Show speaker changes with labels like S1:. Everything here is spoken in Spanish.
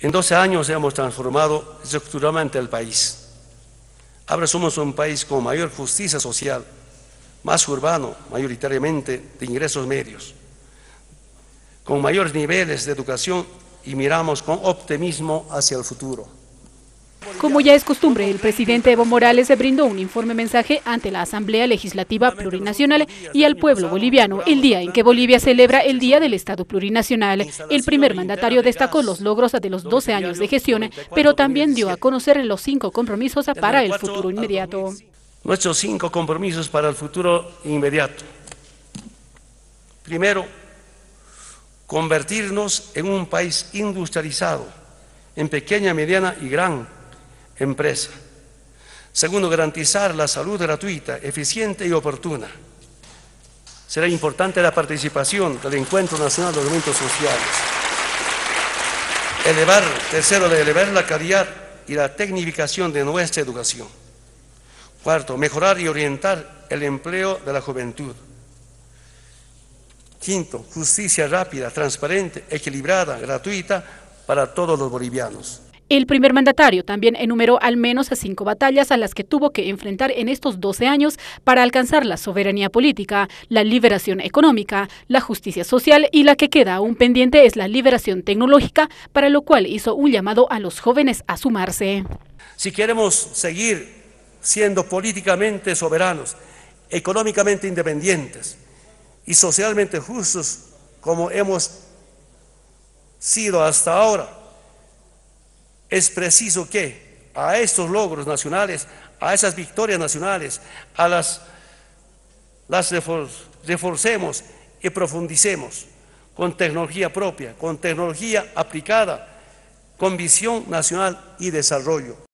S1: En 12 años hemos transformado estructuralmente el país. Ahora somos un país con mayor justicia social, más urbano, mayoritariamente de ingresos medios, con mayores niveles de educación y miramos con optimismo hacia el futuro.
S2: Como ya es costumbre, el presidente Evo Morales brindó un informe mensaje ante la Asamblea Legislativa Plurinacional y al pueblo boliviano, el día en que Bolivia celebra el Día del Estado Plurinacional. El primer mandatario destacó los logros de los 12 años de gestión, pero también dio a conocer los cinco compromisos para el futuro inmediato.
S1: Nuestros cinco compromisos para el futuro inmediato. Primero, convertirnos en un país industrializado, en pequeña, mediana y gran empresa. Segundo, garantizar la salud gratuita, eficiente y oportuna. Será importante la participación del Encuentro Nacional de Movimientos Sociales. Tercero, elevar la calidad y la tecnificación de nuestra educación. Cuarto, mejorar y orientar el empleo de la juventud. Quinto, justicia rápida, transparente, equilibrada, gratuita para todos los bolivianos.
S2: El primer mandatario también enumeró al menos cinco batallas a las que tuvo que enfrentar en estos 12 años para alcanzar la soberanía política, la liberación económica, la justicia social y la que queda aún pendiente es la liberación tecnológica, para lo cual hizo un llamado a los jóvenes a sumarse.
S1: Si queremos seguir siendo políticamente soberanos, económicamente independientes y socialmente justos como hemos sido hasta ahora, es preciso que a estos logros nacionales, a esas victorias nacionales, a las, las reforcemos y profundicemos con tecnología propia, con tecnología aplicada, con visión nacional y desarrollo.